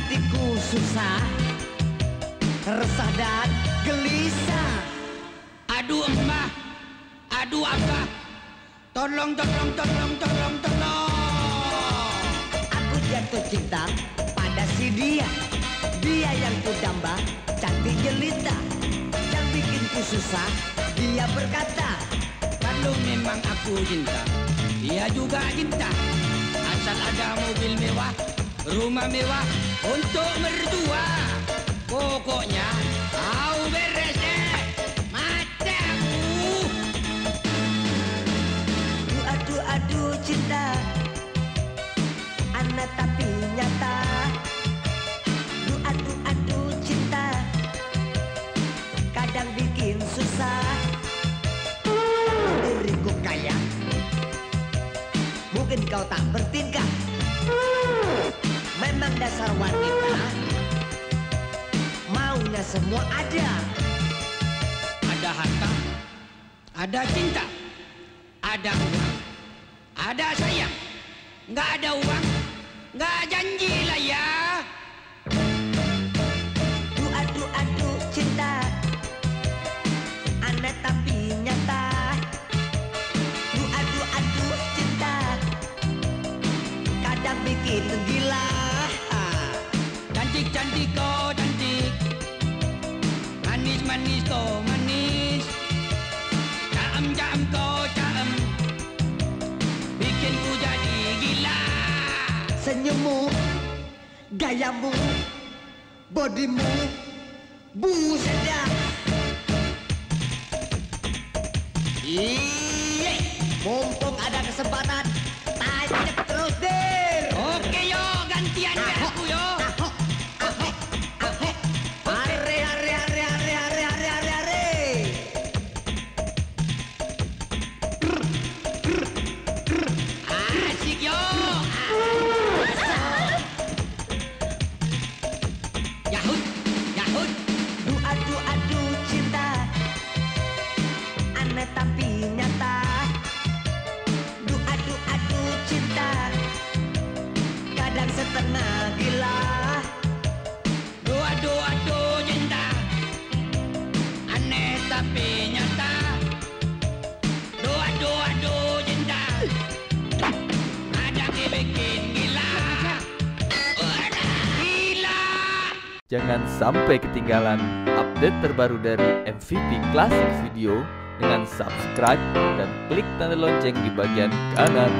hatiku susah Resah dan gelisah. Aduh Mbah, aduh Abah, tolong, tolong, tolong, tolong, tolong. Aku jatuh cinta pada si dia. Dia yang ku cantik jelita. Yang bikinku susah, dia berkata Kalau memang aku cinta, dia juga cinta. Asal ada mobil mewah, rumah mewah untuk mertua. Pokoknya kau beres deh, mataku. Aduh aduh aduh cinta Anak tapi nyata cinta Kadang bikin susah Diriku kaya Mungkin kau tak Memang dasar wanita Maunya semua ada Ada harta, ada cinta, ada uang, ada sayang. Nggak ada uang, nggak janji lah ya. Aduh aduh Cantik kau cantik, manis manis kau manis, caem caem kau caem, bikin ku jadi gila. Senyummu Gayamu Bodimu Buset dah Mumpung ada kesempatan Jangan sampai ketinggalan update terbaru dari MVP Classic Video dengan subscribe dan klik tanda lonceng di bagian kanan.